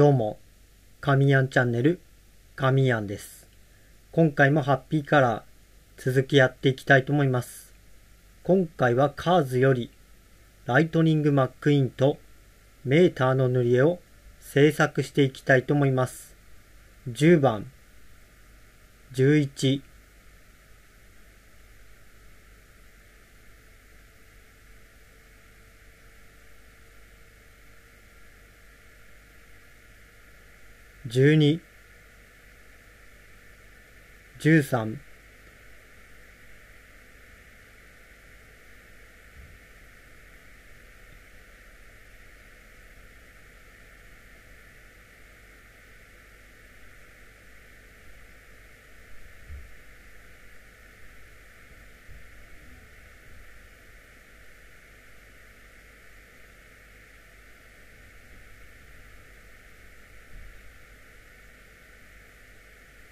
どうも、神やんチャンネル、神やんです。今回もハッピーカラー、続きやっていきたいと思います。今回はカーズより、ライトニングマックイーンとメーターの塗り絵を制作していきたいと思います。10番、11、12、13、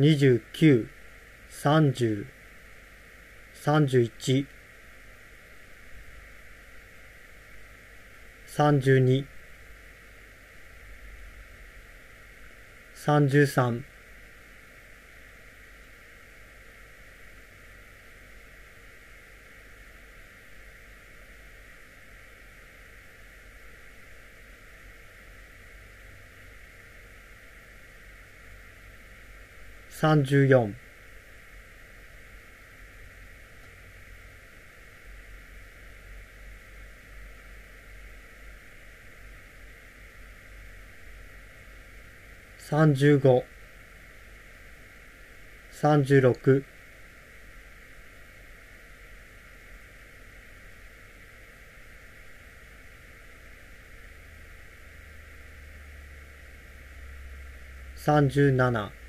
29、30、31、32、33、34三十五、三十六、三十七、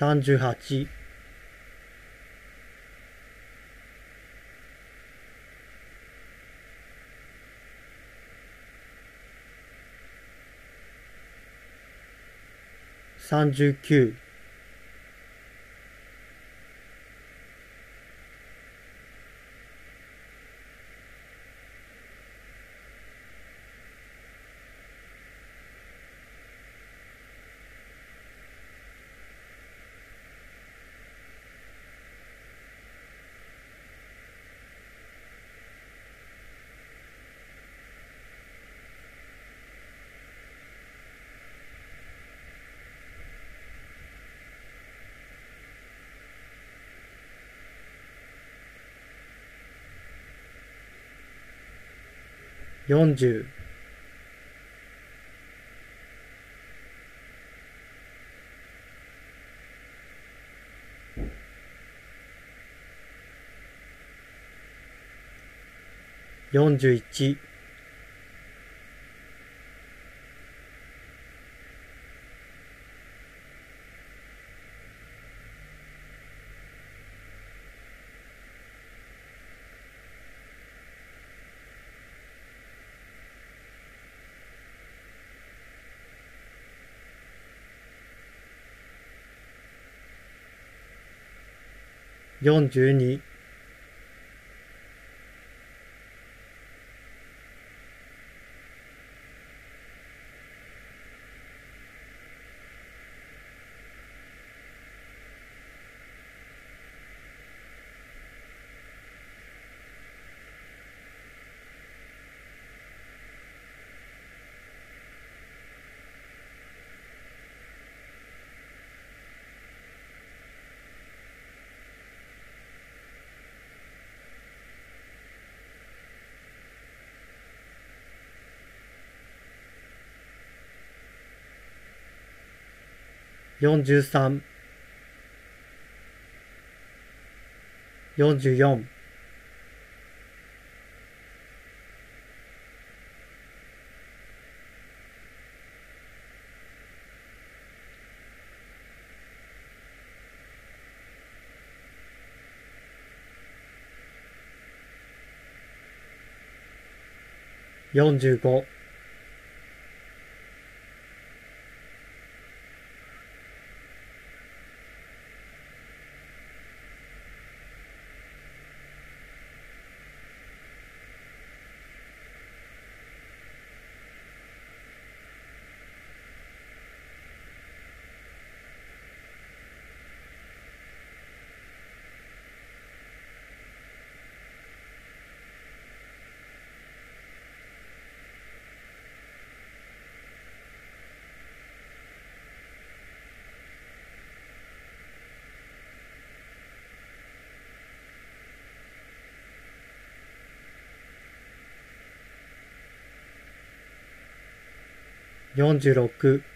38 39四十、四十一。42 43 44 45 46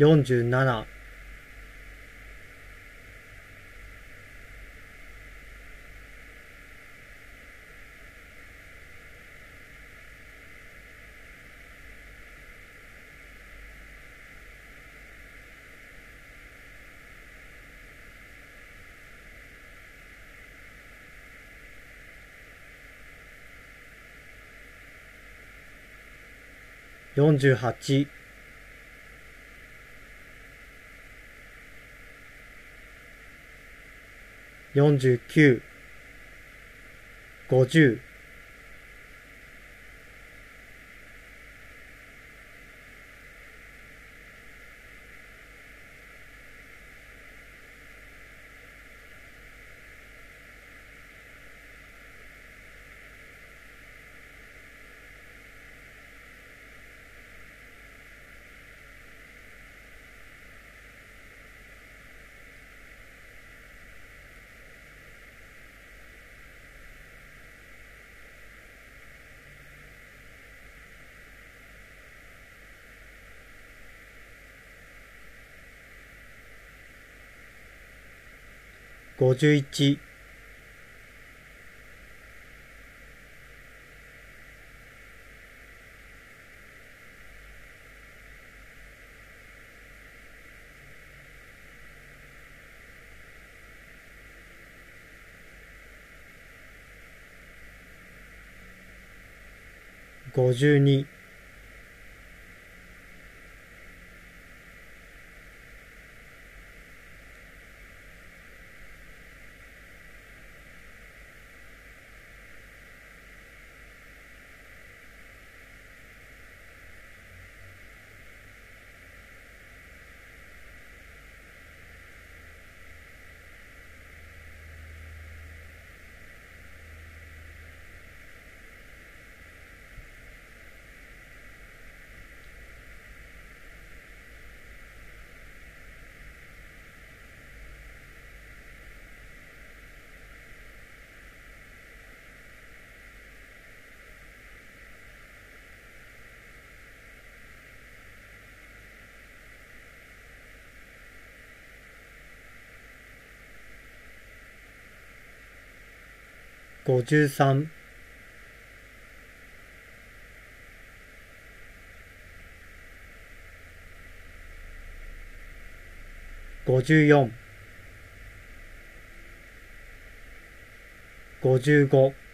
47 48 49 50 5152 53 52 53 54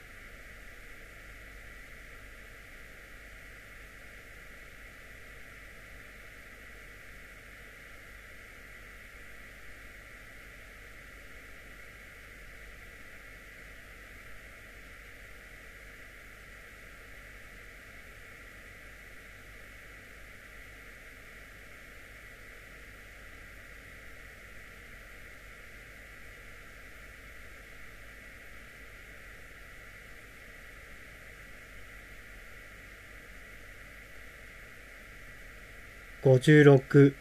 56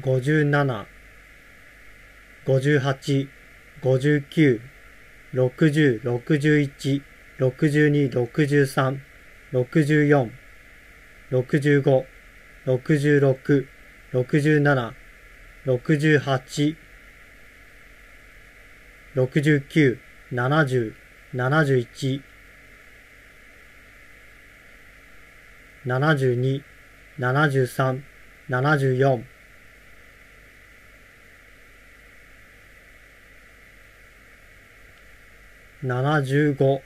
5657、58、59、60、61、62、63、64、65、66、67、68、69、70、71、72、73、74、75、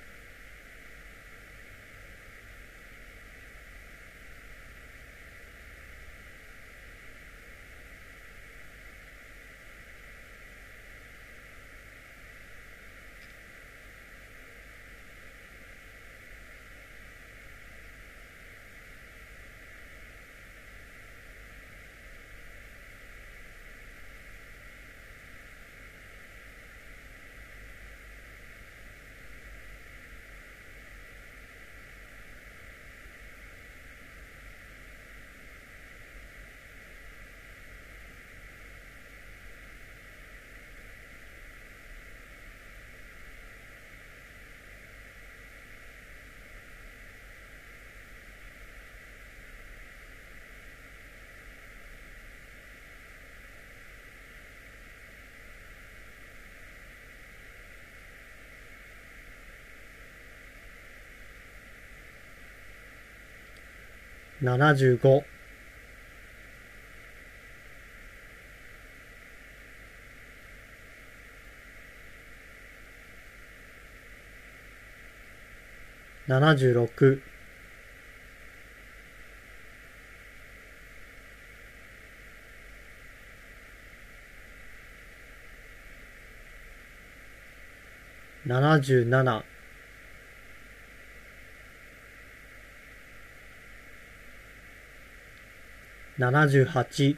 75、76、77、78、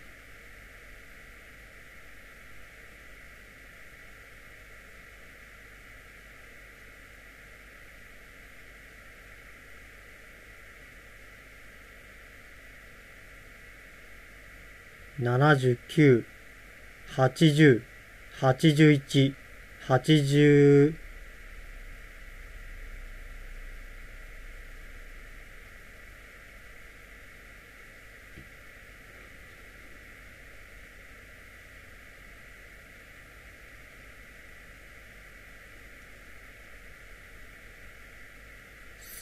79、80、81、80、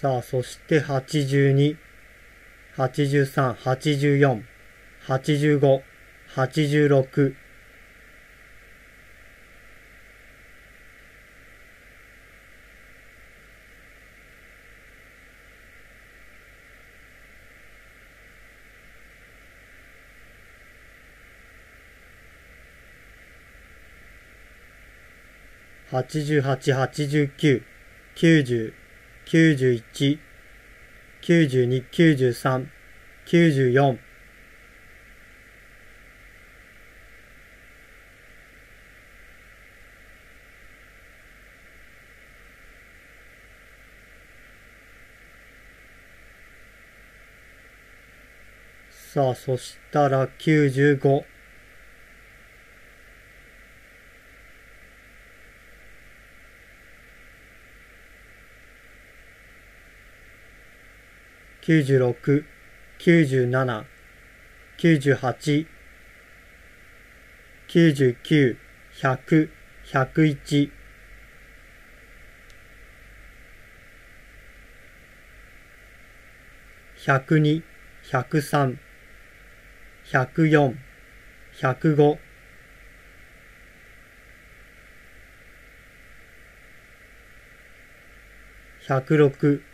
さあ、そして82、83、84、85、86、88、89、90、91、92、93、94、さあ、そしたら95。96、97、98、99、100、101、102、103、104、105、106、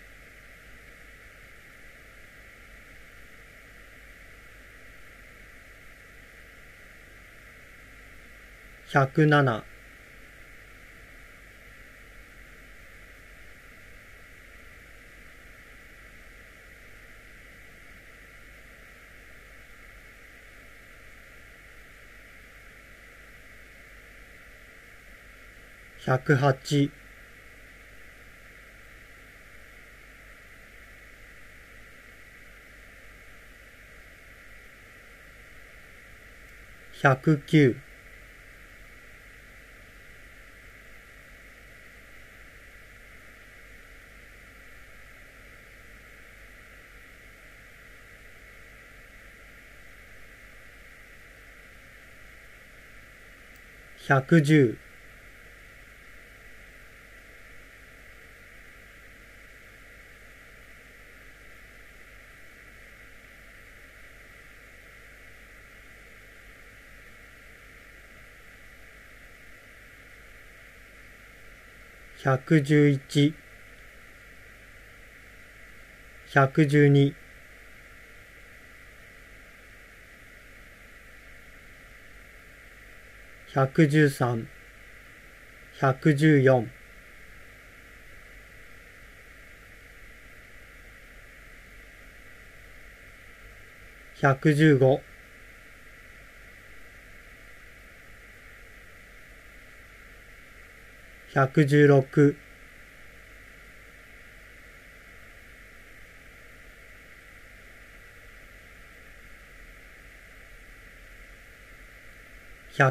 107百八。109十。九百二十百二十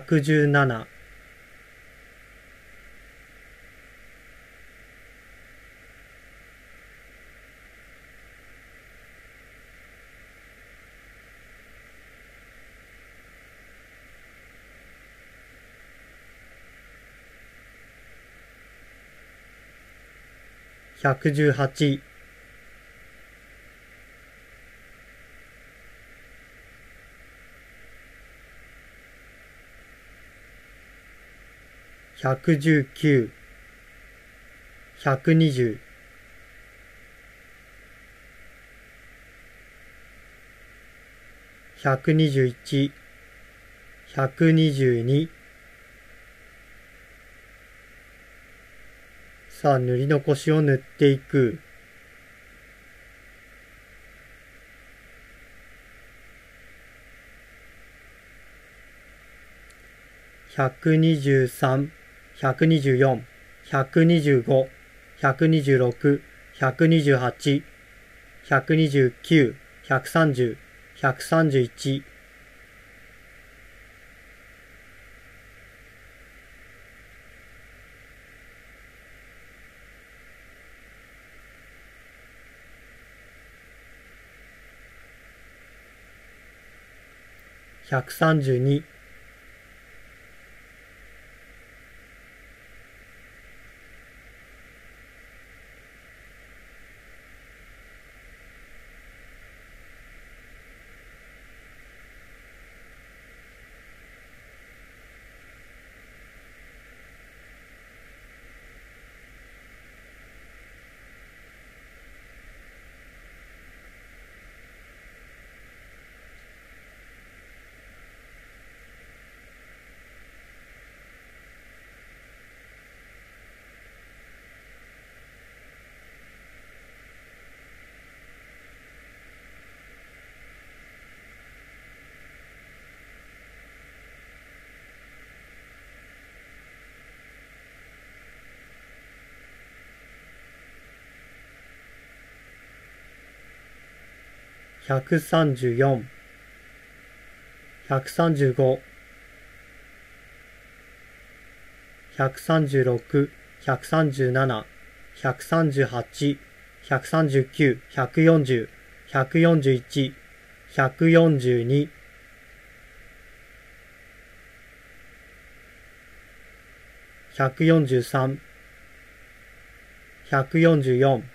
一119、120、121、122さあ塗り残しを塗っていく。123 124、125、126、128、129、130、131、132 134 135 136 137 138 139 140 141 142 143 144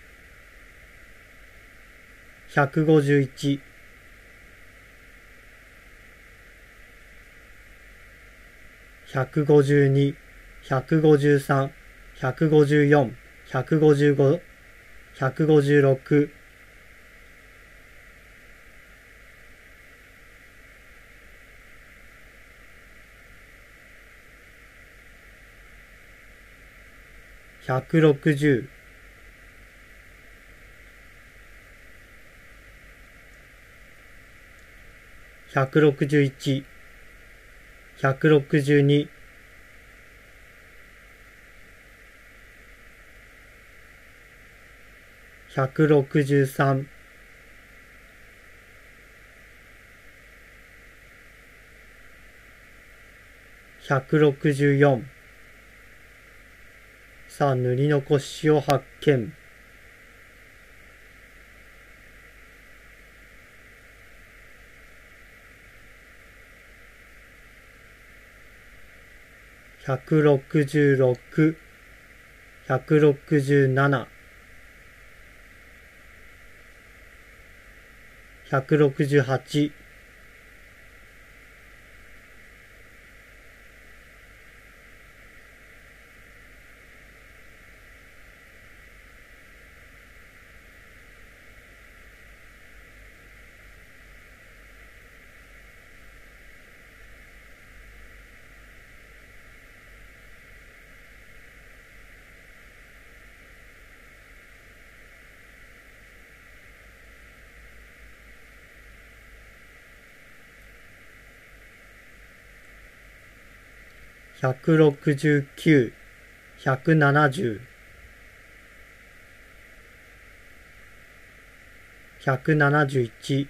三十八、百三十九、百四十三、百四十一、百四十二、百四十三、百四十四145、146、147、148、149、150、151、152、153、154、155、156、160、161、162、163、164さあ塗り残しを発見。166、167、168、169、170、171、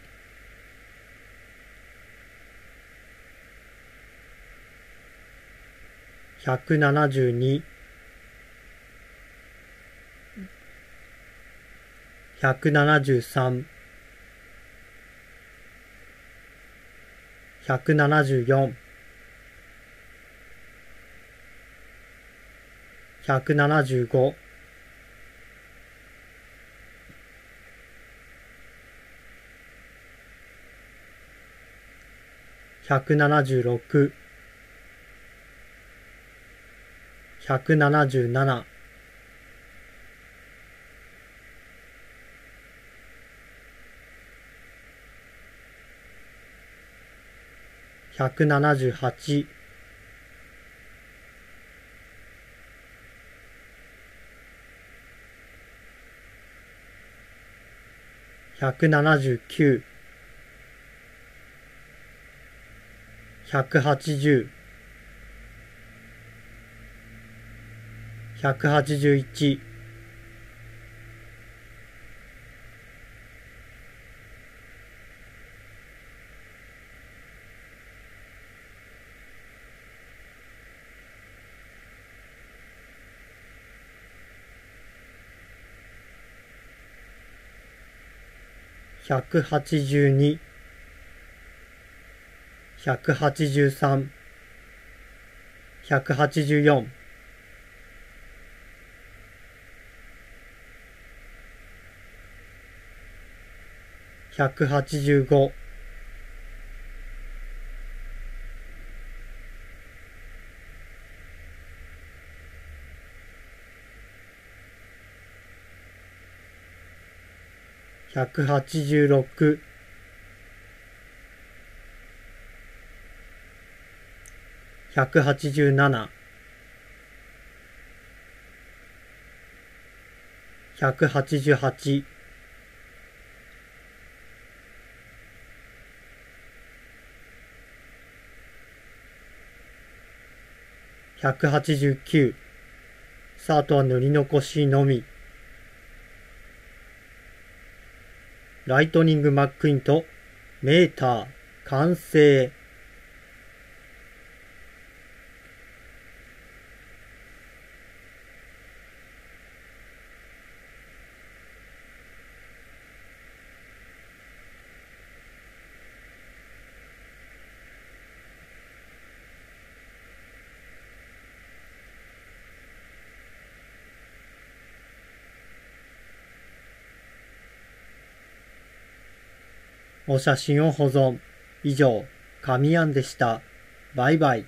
172、173、174、175 179、180、181百七十六、百七十七、百七十八、179、186、187、188、189さああとは塗り残しのみ。ライトニングマックインとメーター完成。お写真を保存。以上、神庵でした。バイバイ。